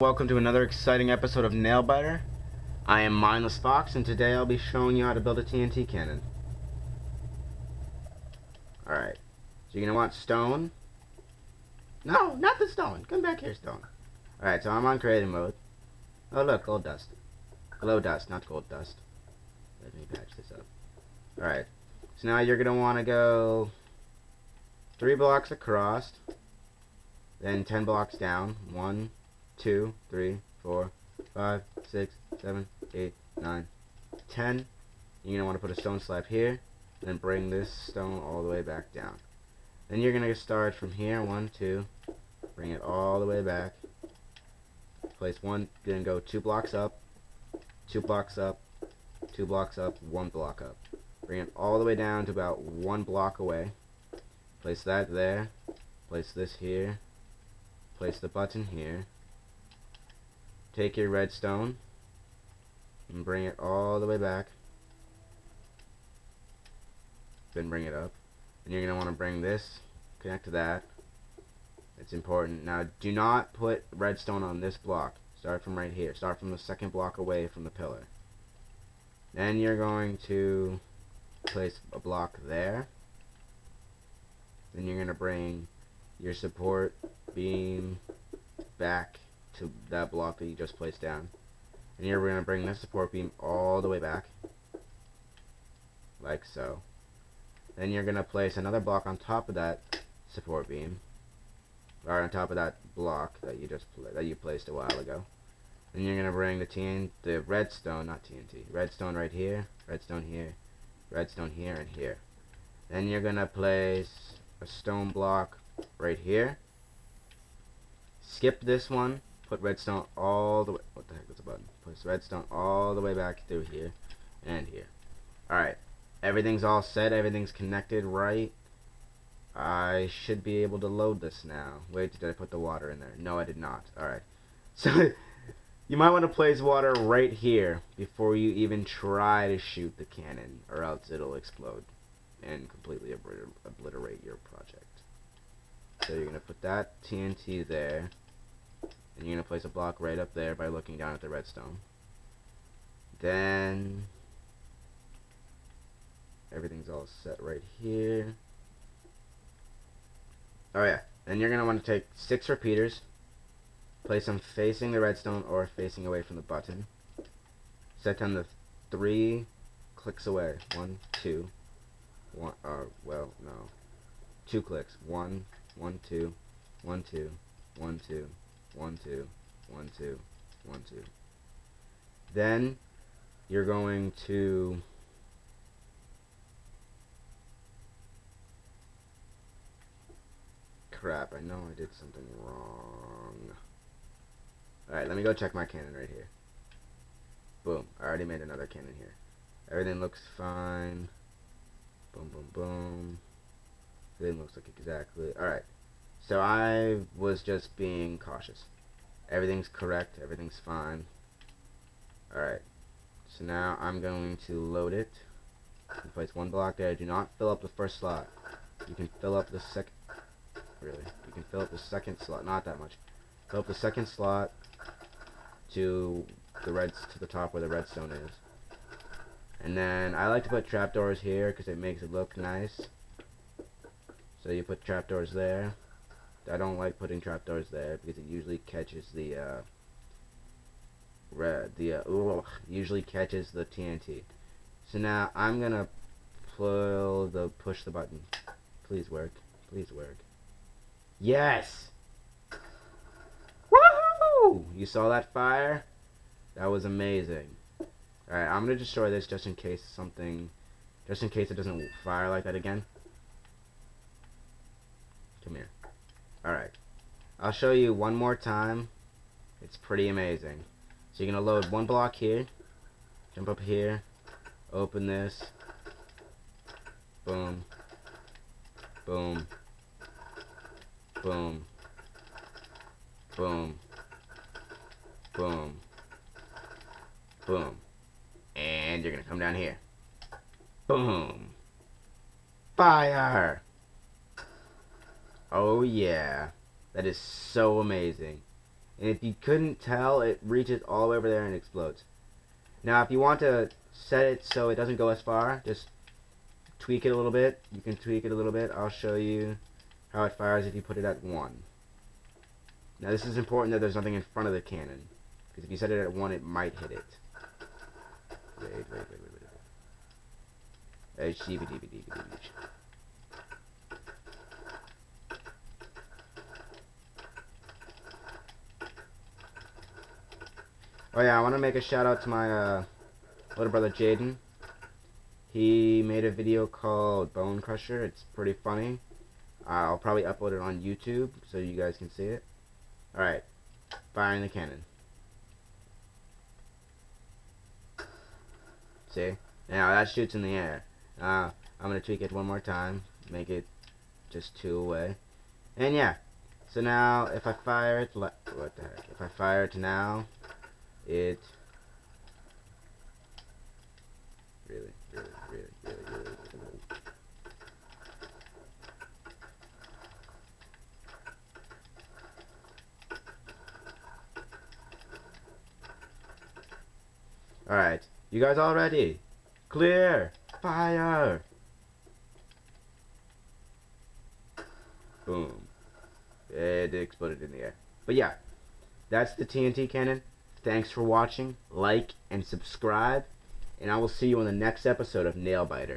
Welcome to another exciting episode of Nailbiter. I am Mindless Fox, and today I'll be showing you how to build a TNT cannon. Alright, so you're going to want stone. No, not the stone. Come back here, stone. Alright, so I'm on creative mode. Oh look, gold dust. Glow dust, not gold dust. Let me patch this up. Alright, so now you're going to want to go three blocks across, then ten blocks down. One, two, three, four, five, six, seven, eight, nine, ten. You're gonna want to put a stone slab here, then bring this stone all the way back down. Then you're gonna start from here, one, two, bring it all the way back. Place one, then go two blocks up, two blocks up, two blocks up, one block up. Bring it all the way down to about one block away. Place that there. Place this here. Place the button here take your redstone and bring it all the way back. Then bring it up. And you're gonna want to bring this connect to that. It's important. Now do not put redstone on this block. Start from right here. Start from the second block away from the pillar. Then you're going to place a block there. Then you're gonna bring your support beam back to that block that you just placed down. And here we're going to bring this support beam all the way back. Like so. Then you're going to place another block on top of that support beam. Or on top of that block that you just that you placed a while ago. Then you're going to bring the TN the redstone, not TNT, redstone right here, redstone here, redstone here, and here. Then you're going to place a stone block right here. Skip this one put redstone all the way, what the heck is the button? Put redstone all the way back through here and here. Alright, everything's all set, everything's connected right. I should be able to load this now. Wait, did I put the water in there? No, I did not. Alright, so you might want to place water right here before you even try to shoot the cannon, or else it'll explode and completely obliterate your project. So you're going to put that TNT there. And you're going to place a block right up there by looking down at the redstone. Then everything's all set right here. Oh yeah, then you're going to want to take six repeaters, place them facing the redstone or facing away from the button. Set them to three clicks away. One, two, one, uh, well, no. Two clicks. One, one, two, one, two, one, two, one, two, one, two, one, two. Then you're going to crap, I know I did something wrong. Alright, let me go check my cannon right here. Boom, I already made another cannon here. Everything looks fine. Boom, boom, boom. Everything looks like exactly. Alright, so I was just being cautious. Everything's correct, everything's fine. Alright, so now I'm going to load it. Place one block there. Do not fill up the first slot. You can fill up the second. Really, you can fill up the second slot. Not that much. Fill up the second slot to the reds to the top where the redstone is. And then I like to put trapdoors here because it makes it look nice. So you put trapdoors there. I don't like putting trapdoors there because it usually catches the uh, red, the uh, ugh, usually catches the TNT. So now I'm gonna pull the push the button. Please work. Please work. Yes. Woohoo! You saw that fire? That was amazing. Alright, I'm gonna destroy this just in case something, just in case it doesn't fire like that again. Come here. Alright. I'll show you one more time. It's pretty amazing. So you're going to load one block here. Jump up here. Open this. Boom. Boom. Boom. Boom. Boom. Boom. And you're going to come down here. Boom. Fire! Oh yeah. That is so amazing. And if you couldn't tell, it reaches all the way over there and explodes. Now, if you want to set it so it doesn't go as far, just tweak it a little bit. You can tweak it a little bit. I'll show you how it fires if you put it at 1. Now, this is important that there's nothing in front of the cannon. Because if you set it at 1, it might hit it. Wait, wait, wait, wait, wait. Oh yeah, I want to make a shout out to my uh, little brother Jaden. He made a video called Bone Crusher. It's pretty funny. I'll probably upload it on YouTube so you guys can see it. Alright, firing the cannon. See? Now that shoots in the air. Uh, I'm going to tweak it one more time. Make it just two away. And yeah. So now, if I fire it, what the heck? If I fire it now, it really, really, really, really, really. Alright, you guys all ready? Clear! Fire! Boom. It exploded in the air. But yeah, that's the TNT cannon. Thanks for watching, like, and subscribe, and I will see you on the next episode of Nailbiter.